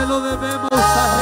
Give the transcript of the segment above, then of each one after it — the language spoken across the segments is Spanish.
se lo debemos a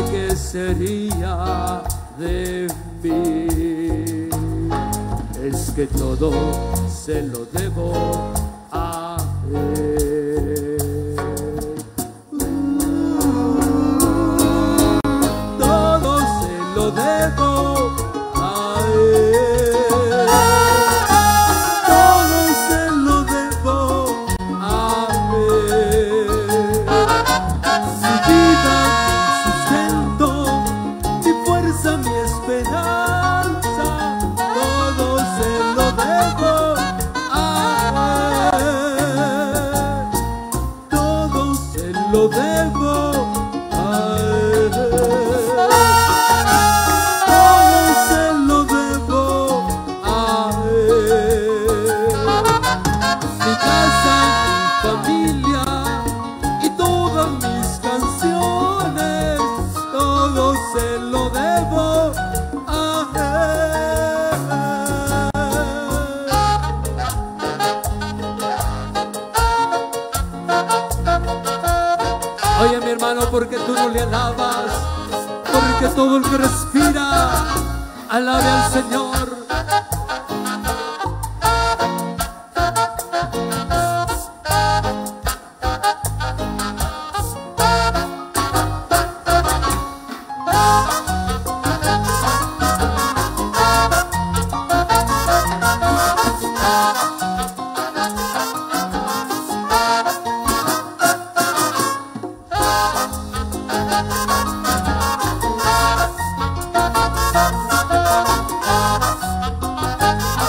sé qué sería de mí. Es que todo se lo debo a Él. Porque tú no le alabas, porque todo el que respira alabe al Señor. Oh,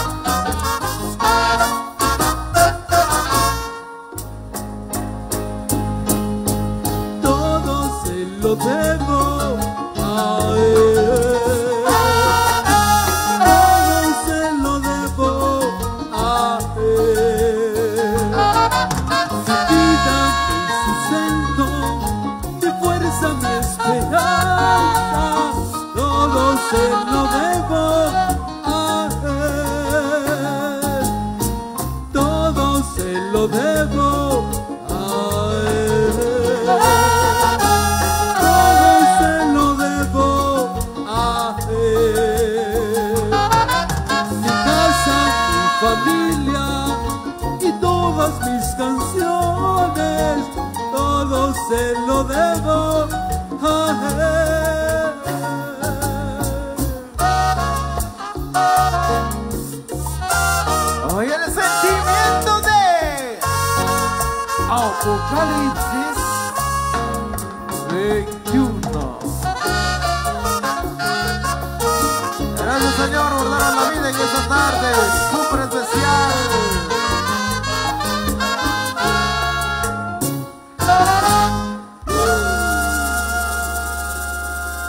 darnos la vida en esta tarde súper especial.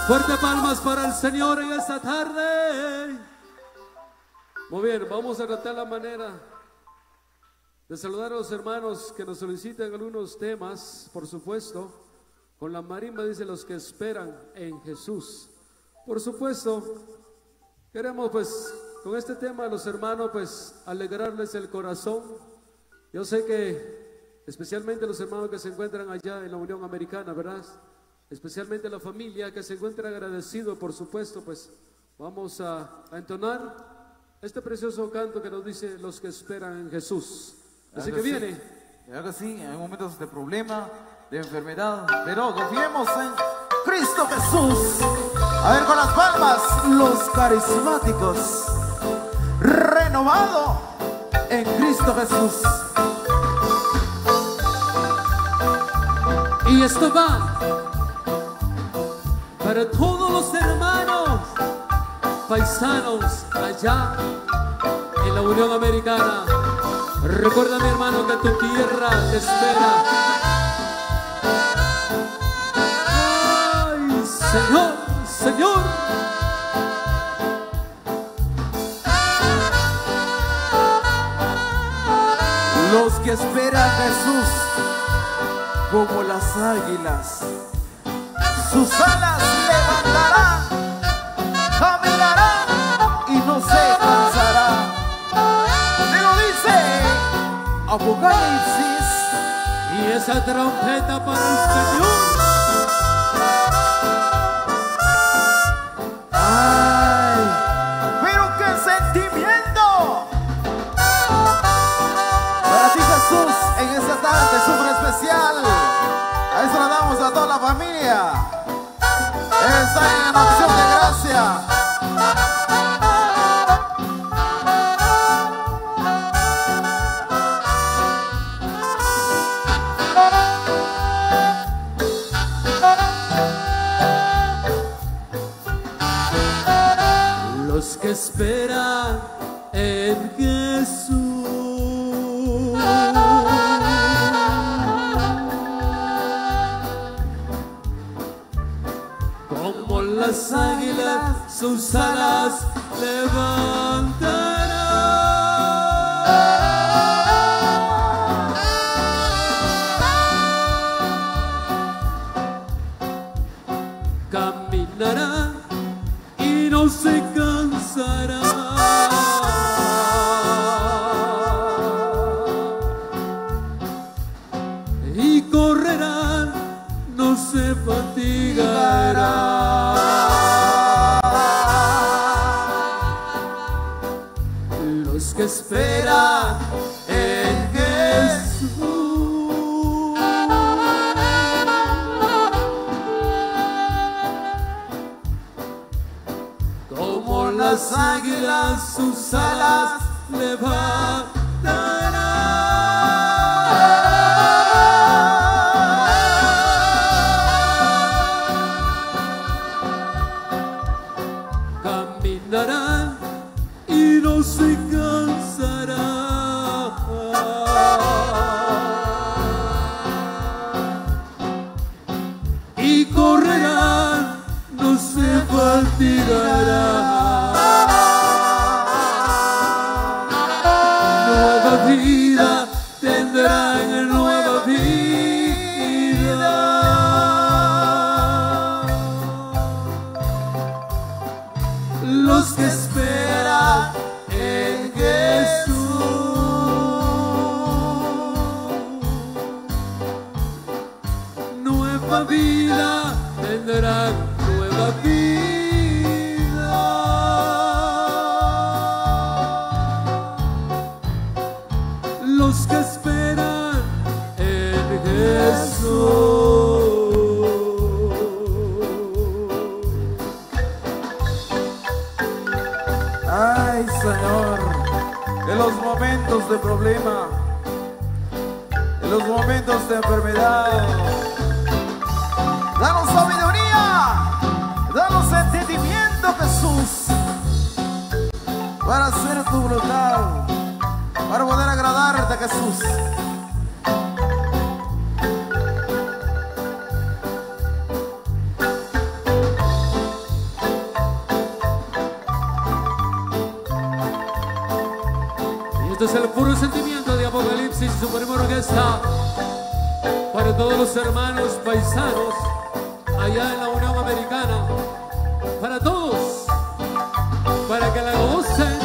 Fuerte palmas para el Señor en esta tarde. Muy bien, vamos a tratar la manera de saludar a los hermanos que nos solicitan algunos temas, por supuesto. Con la marimba dice los que esperan en Jesús. Por supuesto, queremos pues con este tema a los hermanos pues alegrarles el corazón. Yo sé que especialmente los hermanos que se encuentran allá en la Unión Americana, ¿verdad? Especialmente la familia que se encuentra agradecido, por supuesto, pues vamos a, a entonar este precioso canto que nos dice los que esperan en Jesús. Así que sí. viene. Claro que sí, hay momentos de problema, de enfermedad, pero confiemos en Cristo Jesús. A ver con las palmas, los carismáticos. Renovado en Cristo Jesús. Y esto va para todos los hermanos paisanos allá en la Unión Americana. Recuerda mi hermano que tu tierra te espera. Ay, Señor, Señor. Los que esperan a Jesús como las águilas, sus alas levantarán, caminarán y no se cansarán. Me lo dice Apocalipsis. Y esa trompeta para el Señor. Ay, familia. Está en acción de gracia. Los que esperan en sus alas levantarán. Hacer tu voluntad, para poder agradarte, Jesús. Y este es el puro sentimiento de Apocalipsis y su primera orquesta para todos los hermanos paisanos allá en la Unión Americana. Para todos, para que la gocen.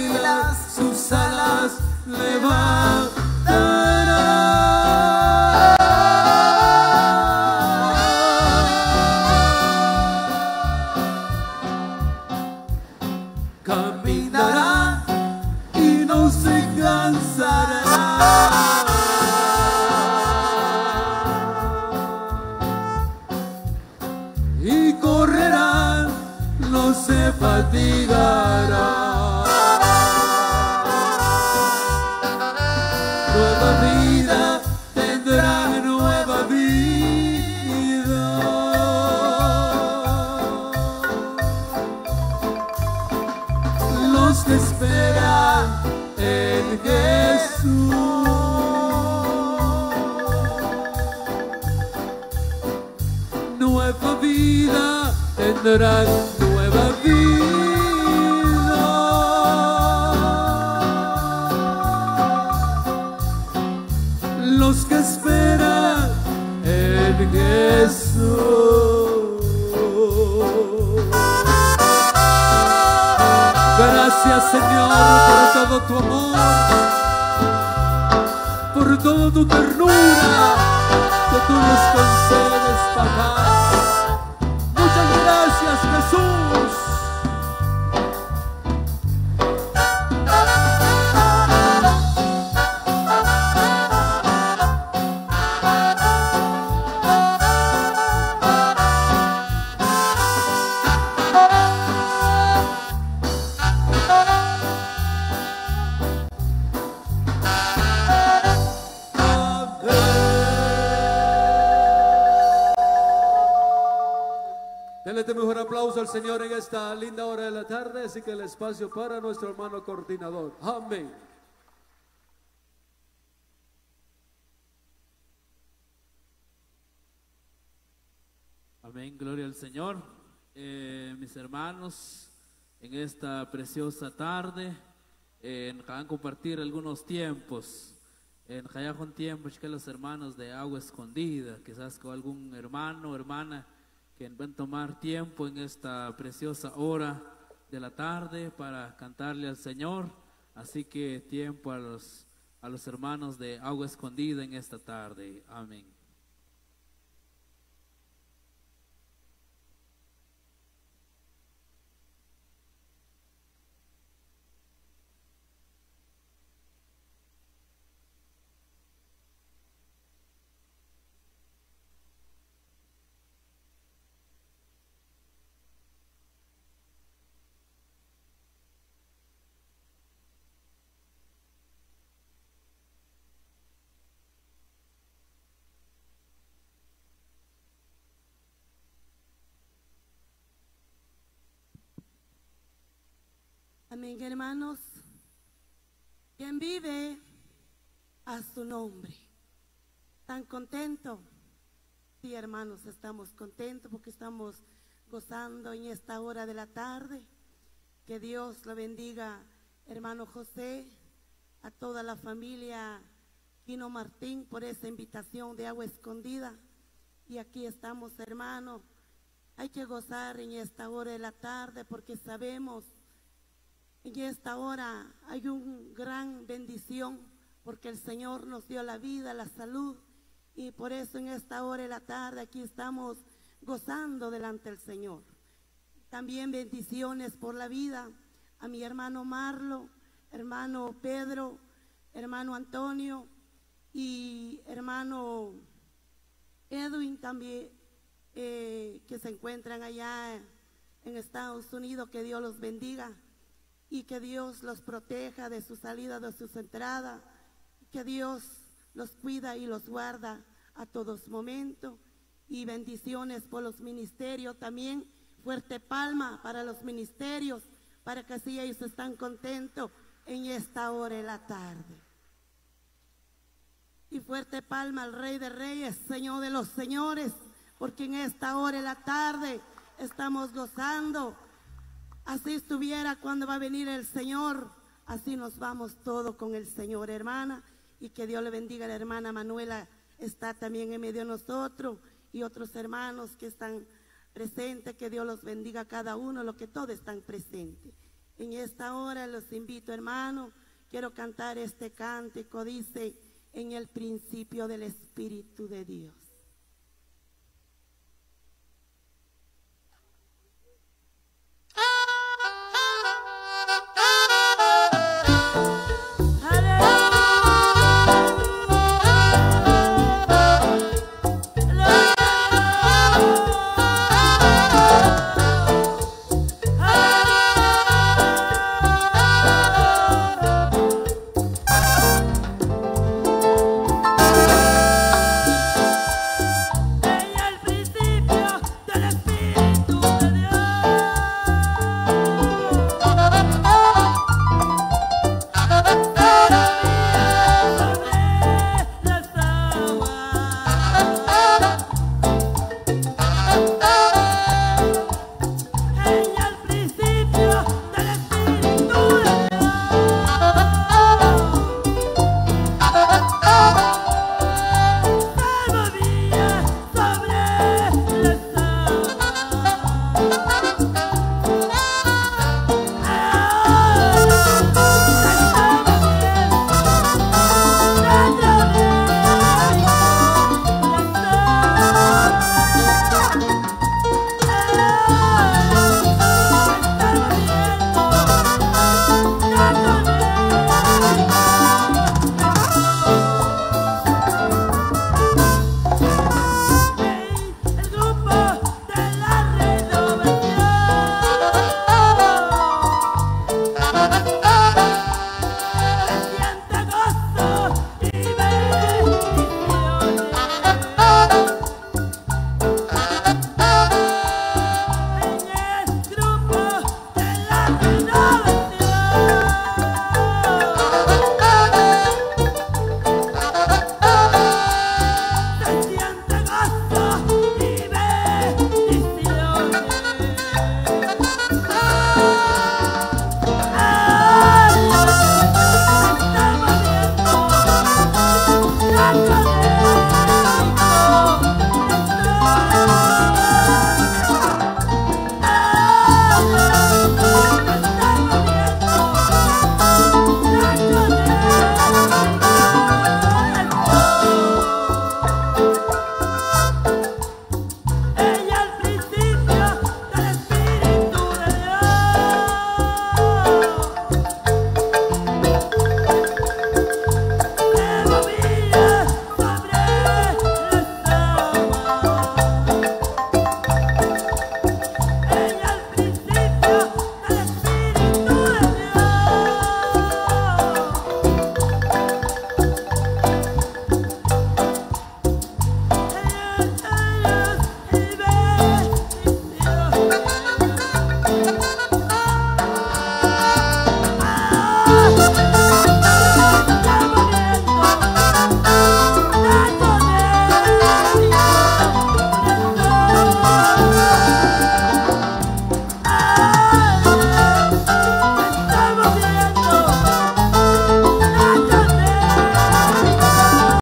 Águilas sus alas levantarán. Nueva vida tendrán nueva vida. Los que esperan en Jesús. Gracias Señor por todo tu amor, por toda tu ternura que tú nos concedes, papá. Denle este mejor aplauso al Señor en esta linda hora de la tarde, así que el espacio para nuestro hermano coordinador. Amén. Amén, gloria al Señor. Eh, mis hermanos, en esta preciosa tarde, eh, compartir algunos tiempos. En un tiempo que los hermanos de agua escondida, quizás con algún hermano hermana que van a tomar tiempo en esta preciosa hora de la tarde para cantarle al Señor. Así que tiempo a los, a los hermanos de agua escondida en esta tarde. Amén. Amén, hermanos. Quien vive a su nombre. ¿Tan contento? Sí, hermanos, estamos contentos porque estamos gozando en esta hora de la tarde. Que Dios lo bendiga, hermano José, a toda la familia Quino Martín por esa invitación de agua escondida. Y aquí estamos, hermanos. Hay que gozar en esta hora de la tarde porque sabemos en esta hora hay una gran bendición porque el Señor nos dio la vida, la salud y por eso en esta hora de la tarde aquí estamos gozando delante del Señor. También bendiciones por la vida a mi hermano Marlo hermano Pedro, hermano Antonio y hermano Edwin también, eh, que se encuentran allá en Estados Unidos, que Dios los bendiga y que Dios los proteja de su salida, de sus entradas, que Dios los cuida y los guarda a todos momentos y bendiciones por los ministerios también. Fuerte palma para los ministerios, para que así ellos están contentos en esta hora de la tarde. Y fuerte palma al Rey de Reyes, Señor de los Señores, porque en esta hora de la tarde estamos gozando. Así estuviera cuando va a venir el Señor, así nos vamos todos con el Señor, hermana, y que Dios le bendiga a la hermana Manuela, está también en medio de nosotros, y otros hermanos que están presentes, que Dios los bendiga a cada uno, los que todos están presentes. En esta hora los invito, hermano, quiero cantar este cántico, dice, en el principio del Espíritu de Dios.